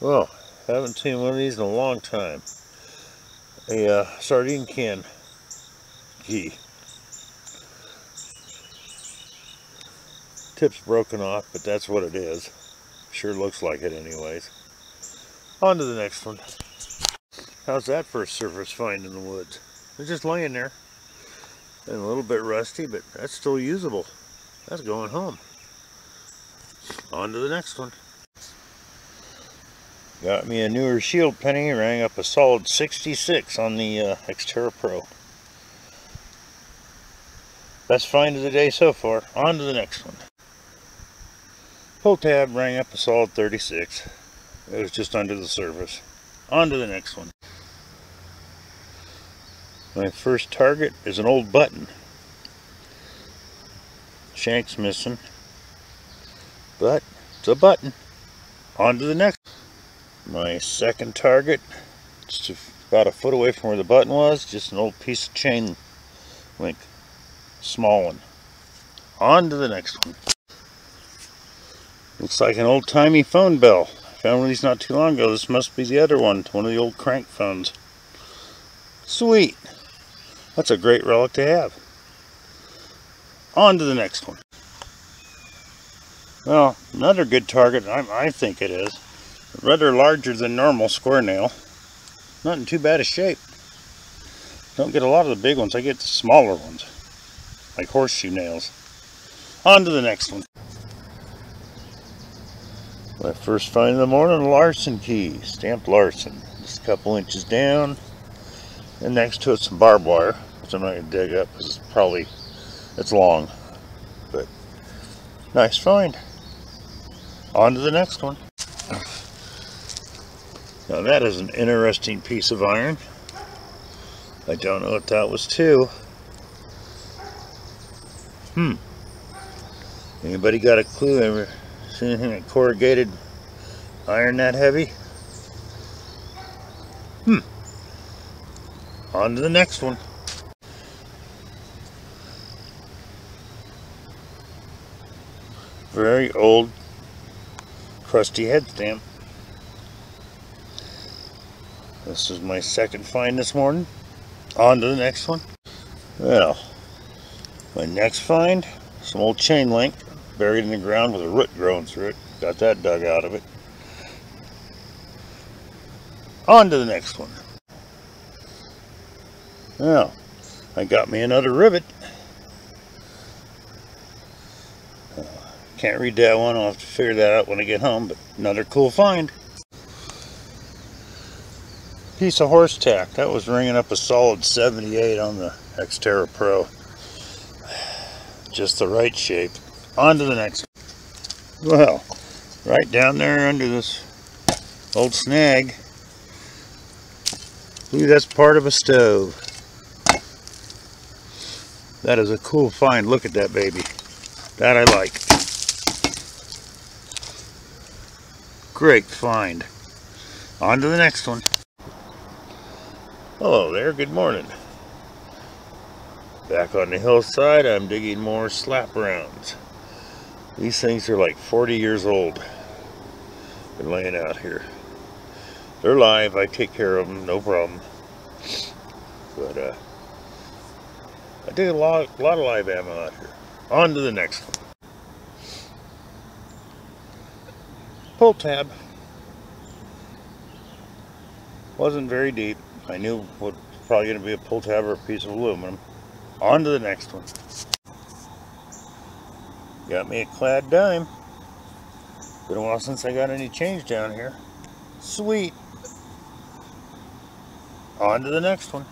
Well, haven't seen one of these in a long time. A uh, sardine can key. Tip's broken off, but that's what it is. Sure looks like it anyways. On to the next one. How's that a surface find in the woods? They're just laying there. And a little bit rusty, but that's still usable. That's going home. On to the next one. Got me a newer shield penny, rang up a solid 66 on the uh, Xterra Pro. Best find of the day so far. On to the next one. Pull tab rang up a solid 36. It was just under the surface. On to the next one. My first target is an old button. Shank's missing. But it's a button. On to the next. My second target, just about a foot away from where the button was, just an old piece of chain link. Small one. On to the next one. Looks like an old-timey phone bell. I found one of these not too long ago. This must be the other one, one of the old crank phones. Sweet. That's a great relic to have. On to the next one. Well, another good target, I, I think it is. Rather larger than normal square nail. Not in too bad a shape. Don't get a lot of the big ones, I get the smaller ones. Like horseshoe nails. On to the next one. My first find in the morning, Larson key, stamped Larson. Just a couple inches down. And next to it some barbed wire, which I'm not going to dig up because it's probably, it's long. But, nice find. On to the next one. Now that is an interesting piece of iron. I don't know what that was too. Hmm. Anybody got a clue? Ever seen anything like corrugated iron that heavy? Hmm. On to the next one. Very old, crusty head stamp. This is my second find this morning. On to the next one. Well, my next find, some old chain link buried in the ground with a root growing through it. Got that dug out of it. On to the next one. Well, I got me another rivet. Can't read that one. I'll have to figure that out when I get home, but another cool find. Piece of horse tack. That was ringing up a solid 78 on the Xterra Pro. Just the right shape. On to the next. Well, right down there under this old snag. Ooh, that's part of a stove. That is a cool find. Look at that baby. That I like. Great find. On to the next one. Hello there, good morning. Back on the hillside, I'm digging more slap rounds. These things are like 40 years old. Been laying out here. They're live, I take care of them, no problem. But, uh, I dig a lot, a lot of live ammo out here. On to the next one. Pull tab. Wasn't very deep. I knew what probably going to be a pull tab or a piece of aluminum. On to the next one. Got me a clad dime. Been a while since I got any change down here. Sweet. On to the next one.